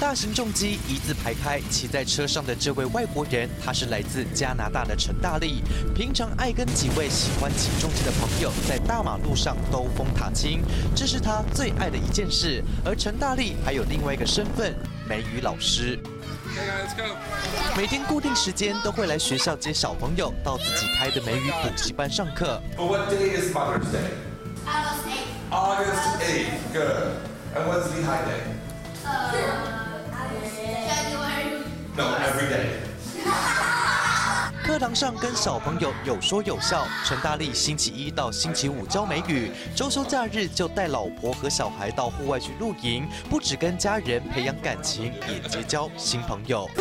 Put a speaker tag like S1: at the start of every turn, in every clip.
S1: 大型重机一字排开，骑在车上的这位外国人，他是来自加拿大的陈大力。平常爱跟几位喜欢骑重机的朋友在大马路上兜风踏青，这是他最爱的一件事。而陈大力还有另外一个身份——美语老师。每天固定时间都会来学校接小朋友到自己开的美语补习班上课。
S2: What day is Mother's Day?
S3: August 8th.
S2: August 8th. Good. And when's the high day? No, every day.
S1: 课堂上跟小朋友有说有笑。陈大力星期一到星期五教美语，周休假日就带老婆和小孩到户外去露营，不只跟家人培养感情，也结交新朋友。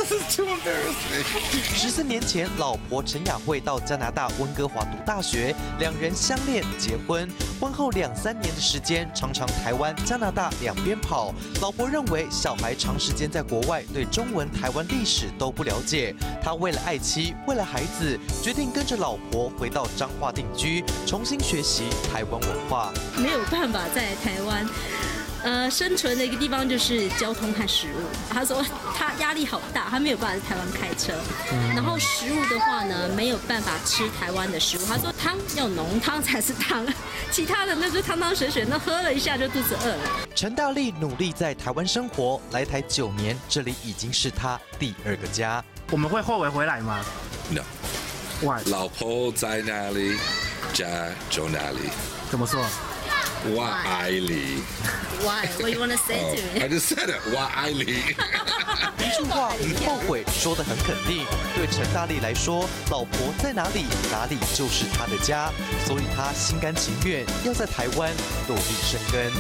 S1: 十四年前，老婆陈雅慧到加拿大温哥华读大学，两人相恋结婚。婚后两三年的时间，常常台湾、加拿大两边跑。老婆认为小孩长时间在国外，对中文、台湾历史都不了解。他为了爱妻，为了孩子，决定跟着老婆回到彰化定居，重新学习台湾文化。
S4: 没有办法在台湾。呃，生存的一个地方就是交通和食物。他说他压力好大，他没有办法在台湾开车。然后食物的话呢，没有办法吃台湾的食物。他说汤要浓汤才是汤，其他的那就汤汤水水，那喝了一下就肚子饿了。
S1: 陈大力努力在台湾生活，来台九年，这里已经是他第二个家。
S5: 我们会后悔回来吗？No，Why？
S6: 老婆在哪里，家就哪里。
S5: 怎么说？
S6: 我爱你。
S4: Why? What you wanna say
S6: Oh,
S4: to
S6: I
S4: me?
S6: just said it. 我爱你。
S1: 一句话不后悔，说得很肯定。对陈大力来说，老婆在哪里，哪里就是他的家，所以他心甘情愿要在台湾落地生根。